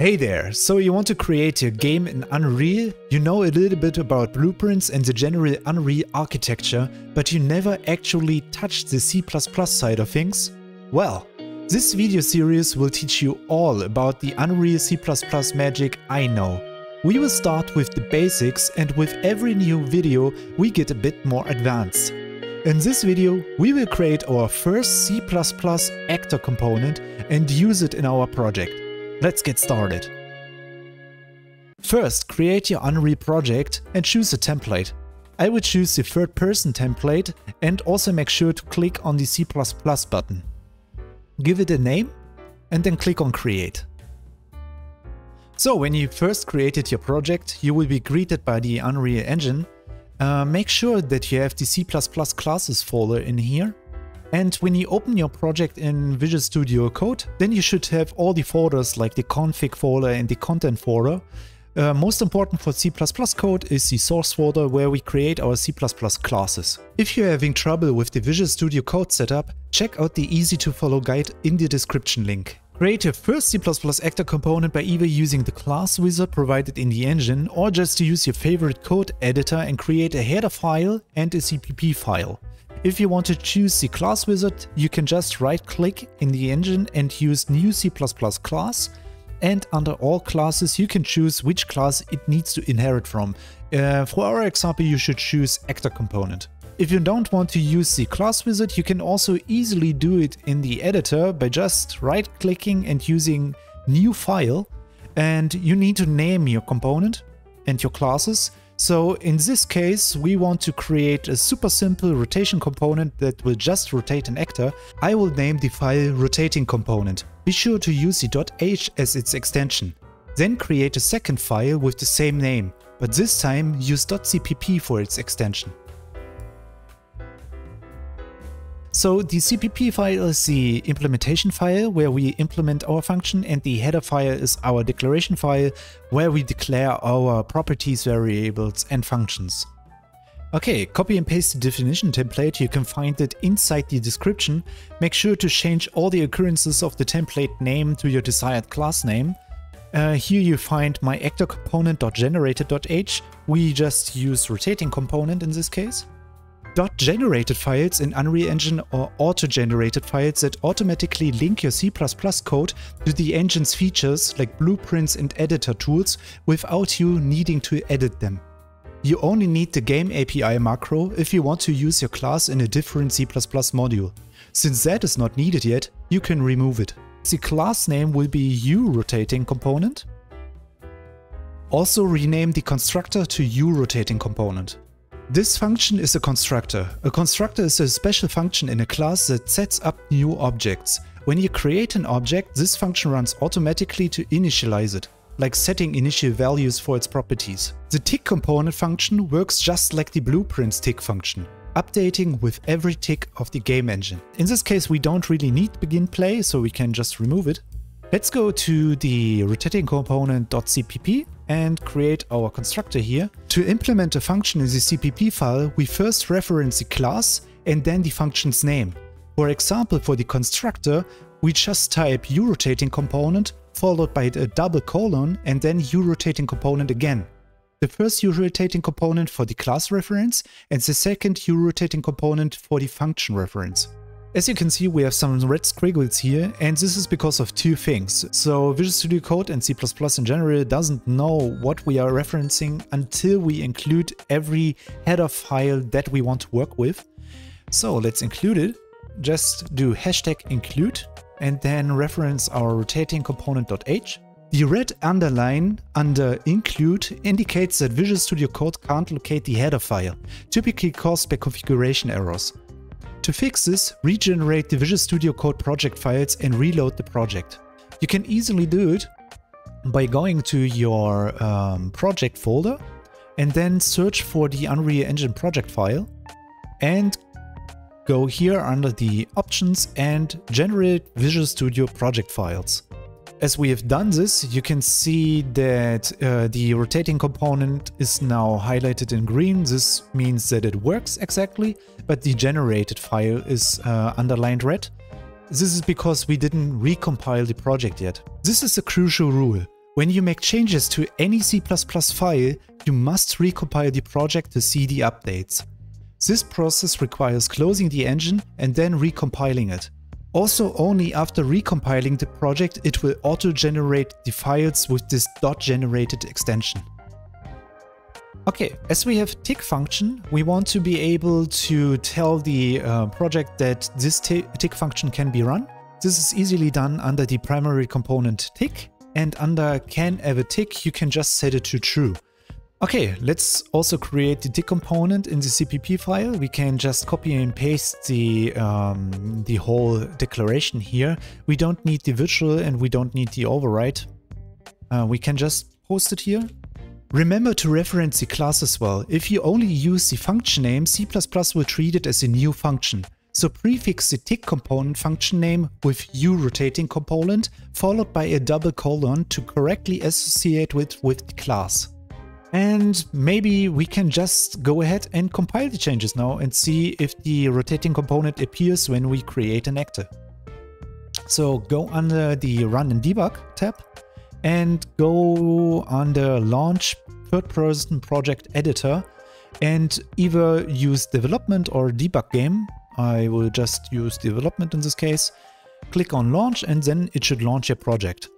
Hey there, so you want to create a game in Unreal? You know a little bit about blueprints and the general Unreal architecture, but you never actually touched the C++ side of things? Well, this video series will teach you all about the Unreal C++ magic I know. We will start with the basics and with every new video we get a bit more advanced. In this video, we will create our first C++ actor component and use it in our project. Let's get started. First, create your Unreal project and choose a template. I will choose the third person template and also make sure to click on the C++ button. Give it a name and then click on create. So when you first created your project, you will be greeted by the Unreal Engine. Uh, make sure that you have the C++ classes folder in here and when you open your project in Visual Studio Code, then you should have all the folders like the config folder and the content folder. Uh, most important for C++ code is the source folder where we create our C++ classes. If you're having trouble with the Visual Studio Code setup, check out the easy to follow guide in the description link. Create your first C++ actor component by either using the class wizard provided in the engine or just to use your favorite code editor and create a header file and a CPP file. If you want to choose the class wizard, you can just right click in the engine and use new C++ class. And under all classes, you can choose which class it needs to inherit from. Uh, for our example, you should choose actor component. If you don't want to use the class wizard, you can also easily do it in the editor by just right clicking and using new file. And you need to name your component and your classes. So in this case, we want to create a super simple rotation component that will just rotate an actor. I will name the file rotating component. Be sure to use the .h as its extension. Then create a second file with the same name, but this time use .cpp for its extension. So the CPP file is the implementation file where we implement our function and the header file is our declaration file where we declare our properties, variables and functions. Okay, copy and paste the definition template, you can find it inside the description. Make sure to change all the occurrences of the template name to your desired class name. Uh, here you find my actor component.generated.h. We just use rotating component in this case generated files in Unreal Engine or auto-generated files that automatically link your C++ code to the engine's features like blueprints and editor tools without you needing to edit them. You only need the game API macro if you want to use your class in a different C++ module. Since that is not needed yet, you can remove it. The class name will be uRotating component. Also rename the constructor to uRotating component. This function is a constructor. A constructor is a special function in a class that sets up new objects. When you create an object, this function runs automatically to initialize it, like setting initial values for its properties. The tick component function works just like the blueprints tick function, updating with every tick of the game engine. In this case, we don't really need begin play, so we can just remove it. Let's go to the rotating component.cpp and create our constructor here. To implement a function in the CPP file, we first reference the class and then the function's name. For example, for the constructor, we just type uRotating component followed by a double colon and then uRotating component again. The first uRotating component for the class reference and the second uRotating component for the function reference. As you can see, we have some red squiggles here, and this is because of two things. So Visual Studio Code and C++ in general doesn't know what we are referencing until we include every header file that we want to work with. So let's include it. Just do hashtag include and then reference our rotating component.h. The red underline under include indicates that Visual Studio Code can't locate the header file, typically caused by configuration errors. To fix this, regenerate the Visual Studio Code project files and reload the project. You can easily do it by going to your um, project folder and then search for the Unreal Engine project file and go here under the options and generate Visual Studio project files. As we have done this, you can see that uh, the rotating component is now highlighted in green. This means that it works exactly, but the generated file is uh, underlined red. This is because we didn't recompile the project yet. This is a crucial rule. When you make changes to any C++ file, you must recompile the project to see the updates. This process requires closing the engine and then recompiling it. Also, only after recompiling the project, it will auto-generate the files with this .generated extension. Okay, as we have tick function, we want to be able to tell the uh, project that this tick function can be run. This is easily done under the primary component tick and under can ever tick, you can just set it to true. Okay, let's also create the tick component in the CPP file. We can just copy and paste the, um, the whole declaration here. We don't need the virtual and we don't need the override. Uh, we can just post it here. Remember to reference the class as well. If you only use the function name, C++ will treat it as a new function. So prefix the tick component function name with u rotating component followed by a double colon to correctly associate with, with the class. And maybe we can just go ahead and compile the changes now and see if the rotating component appears when we create an actor. So go under the Run and Debug tab and go under Launch Third Person Project Editor and either use Development or Debug Game I will just use development in this case. Click on launch and then it should launch your project.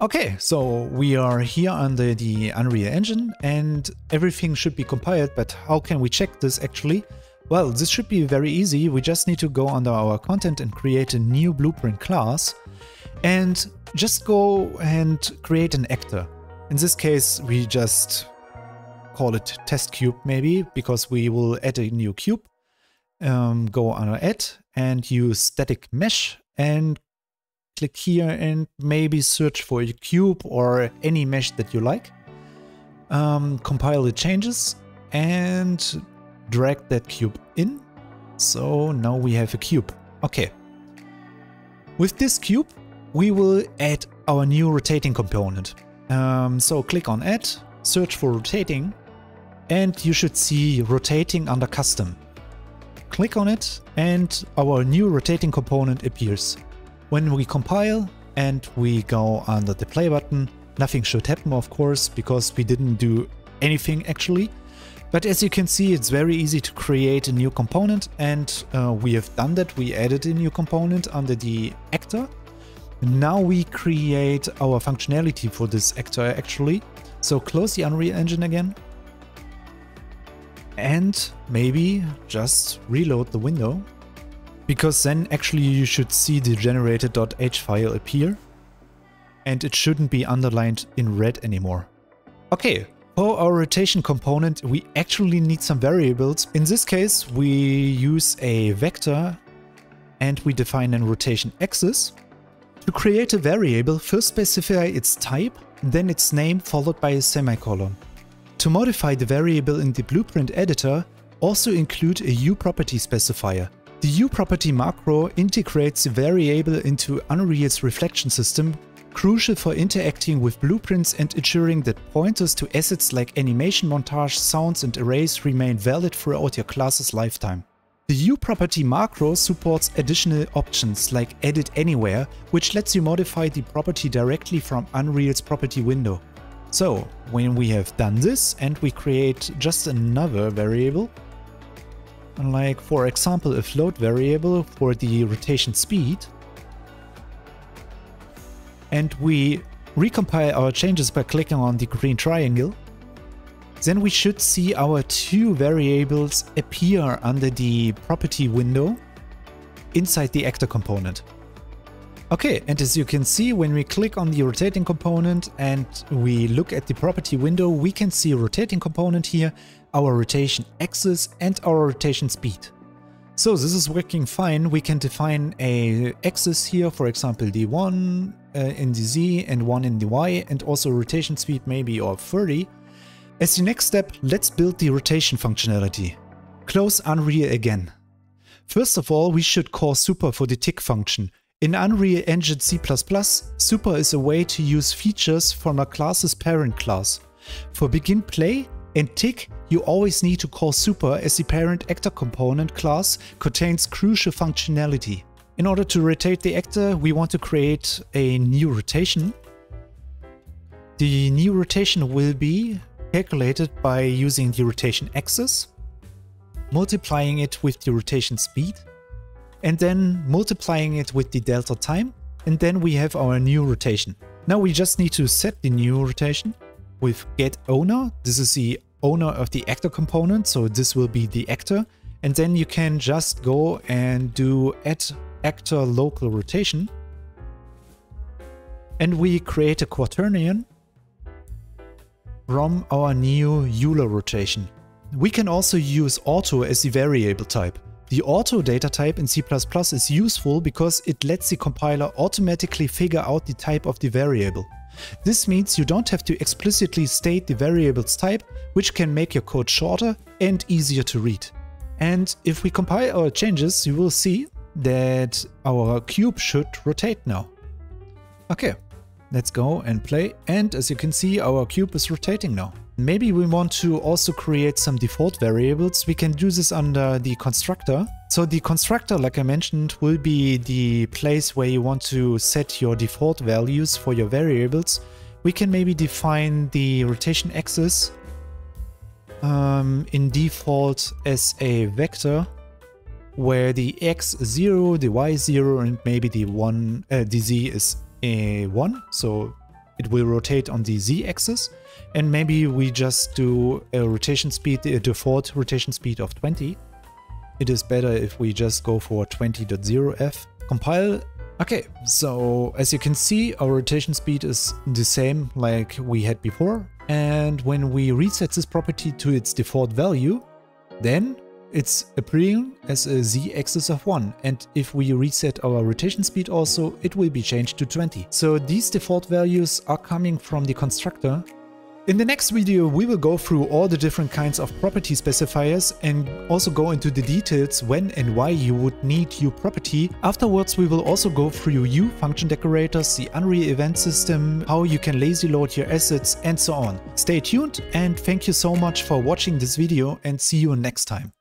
Okay, so we are here under the Unreal Engine and everything should be compiled, but how can we check this actually? Well, this should be very easy. We just need to go under our content and create a new blueprint class and just go and create an actor. In this case, we just call it test cube maybe because we will add a new cube um, go under add and use static mesh and click here and maybe search for a cube or any mesh that you like. Um, compile the changes and drag that cube in. So now we have a cube. Okay. With this cube, we will add our new rotating component. Um, so click on add, search for rotating, and you should see rotating under custom click on it and our new rotating component appears. When we compile and we go under the play button, nothing should happen of course because we didn't do anything actually. But as you can see, it's very easy to create a new component and uh, we have done that. We added a new component under the actor. Now we create our functionality for this actor actually. So close the Unreal Engine again and maybe just reload the window because then actually you should see the generated.h file appear and it shouldn't be underlined in red anymore. Okay, for our rotation component we actually need some variables. In this case we use a vector and we define a rotation axis. To create a variable, first specify its type, then its name followed by a semicolon. To modify the variable in the blueprint editor, also include a uProperty specifier. The uProperty macro integrates the variable into Unreal's reflection system, crucial for interacting with blueprints and ensuring that pointers to assets like animation montage, sounds and arrays remain valid throughout your class's lifetime. The uProperty macro supports additional options like Edit Anywhere, which lets you modify the property directly from Unreal's property window. So when we have done this and we create just another variable, like for example a float variable for the rotation speed, and we recompile our changes by clicking on the green triangle, then we should see our two variables appear under the property window inside the actor component. Okay, and as you can see, when we click on the rotating component and we look at the property window, we can see a rotating component here, our rotation axis and our rotation speed. So this is working fine. We can define a axis here, for example, d1 uh, in the z and 1 in the y, and also rotation speed maybe of 30. As the next step, let's build the rotation functionality. Close Unreal again. First of all, we should call super for the tick function. In Unreal Engine C++, super is a way to use features from a class's parent class. For begin play and tick, you always need to call super as the parent actor component class contains crucial functionality. In order to rotate the actor, we want to create a new rotation. The new rotation will be calculated by using the rotation axis, multiplying it with the rotation speed, and then multiplying it with the delta time, and then we have our new rotation. Now we just need to set the new rotation with get owner. This is the owner of the actor component, so this will be the actor. And then you can just go and do add actor local rotation. And we create a quaternion from our new Euler rotation. We can also use auto as the variable type. The auto data type in C++ is useful because it lets the compiler automatically figure out the type of the variable. This means you don't have to explicitly state the variable's type, which can make your code shorter and easier to read. And if we compile our changes, you will see that our cube should rotate now. Okay, let's go and play. And as you can see, our cube is rotating now. Maybe we want to also create some default variables. We can do this under the constructor. So the constructor, like I mentioned, will be the place where you want to set your default values for your variables. We can maybe define the rotation axis um, in default as a vector where the x 0, the y 0 and maybe the 1, uh, the z is a 1. So it will rotate on the z-axis and maybe we just do a rotation speed, a default rotation speed of 20. It is better if we just go for 20.0f. Compile. Okay, so as you can see, our rotation speed is the same like we had before. And when we reset this property to its default value, then it's appearing as a z-axis of 1 and if we reset our rotation speed also, it will be changed to 20. So these default values are coming from the constructor. In the next video we will go through all the different kinds of property specifiers and also go into the details when and why you would need your property. Afterwards we will also go through U function decorators, the Unreal event system, how you can lazy load your assets and so on. Stay tuned and thank you so much for watching this video and see you next time.